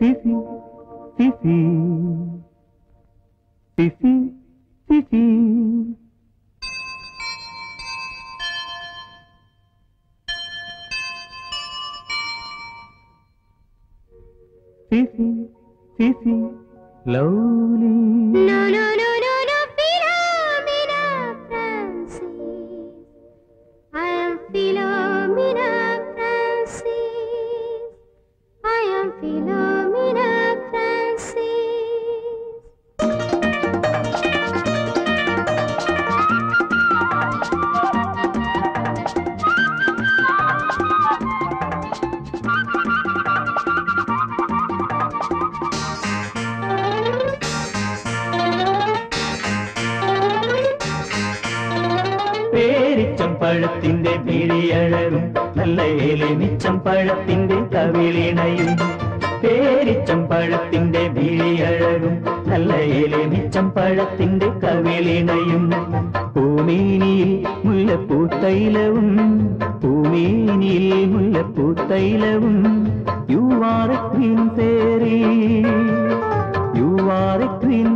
CC సిసి సిసి సిసి సిసి సిసి లవ్లీ പഴത്തിന്റെ പിഴിയഴകും നല്ല ഏലിമിച്ചം പഴത്തിന്റെ കവിളിണയും പേരിച്ചം പഴത്തിന്റെ പിഴിയഴകും നല്ല ഏലിമിച്ചം പഴത്തിന്റെ കവിളിണയും. പൂമേനിയിൽ മുല്ലപ്പൂത്തൈലവും. പൂമേനിയിൽ മുല്ലപ്പൂത്തൈലവും. You are a queen fairy. You are queen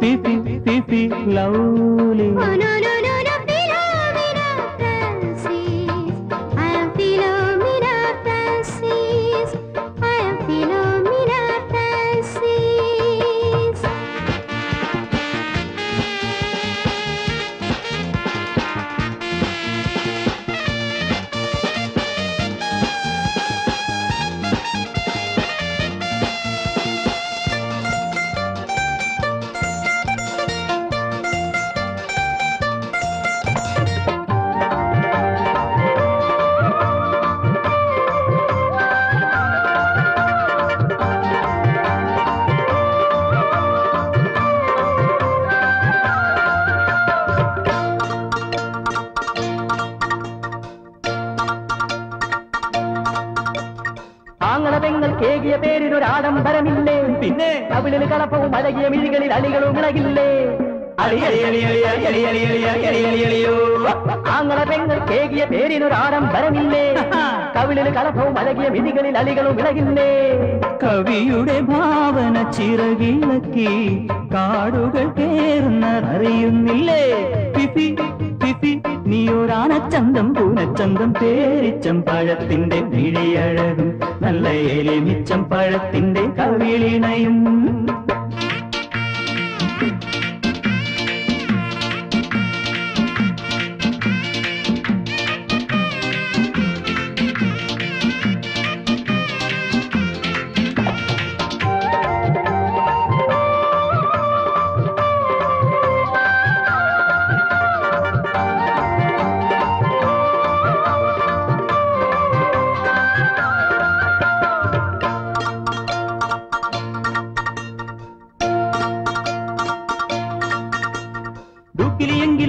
PP പിപി ലൗലി. കേകിയ പേരിനൊരാഡംബരമില്ലേ പിന്നെ കവിളിൽ കളപ്പവും അഴകിയ മിഴികളിൽ അളികളും ഇളകില്ലേ ആങ്ങള പെങ്ങൾ കേകിയ പേരിനൊരാഡംബരമില്ലേ കവിളിൽ കളപ്പവും അഴകിയ മിഴികളിൽ അളികളും ഇളകില്ലേ കവിയുടെ ഭാവന ചിറകിളക്കി കാടുകൾ കേറുന്നറിയുന്നില്ലേ പിപി ഫിഫി നീയൊരാനച്ചന്തം പൂനച്ചന്തം പേരിച്ചം പഴത്തിന്റെ വിഴിയഴകും നല്ല എലിമിച്ചം പഴത്തിന്റെ കവിളിണയും.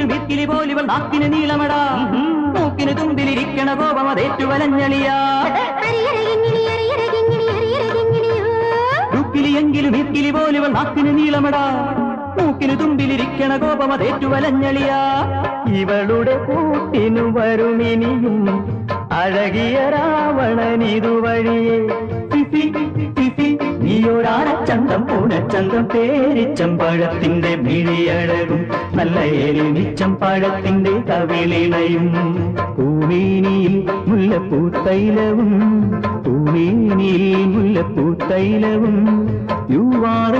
ദുക്കിലിയെങ്കിലും ഇത്തിലി പോലിവൾ നാക്കിന് നീളമടാ. മൂക്കിന് തുമ്പിലിരിക്കണ കോപം അതേറ്റു വലഞ്ഞളിയാ. ദുക്കിലിയെങ്കിലും ഇത്തിലി പോലിവൾ നാക്കിന് നീളമടാ. മൂക്കിന് തുമ്പിലിരിക്കണ കോപം അതേറ്റു വലഞ്ഞളിയാ ഇവളുടെ കൂട്ടിനു വരുമിനിയും അഴകിയ രാവണനിതുവഴിയേ. നീയൊരാനച്ചന്തം പൂനച്ചന്തം പേരിച്ചം പഴത്തിന്റെ മിഴിയഴകും. നല്ല എലിമിച്ചം പഴത്തിന്റെ കവിളിണയും പൂവീനിയിൽ മുല്ലപ്പൂത്തൈലവും. പൂവീനിയിൽ മുല്ലപ്പൂത്തൈലവും. You R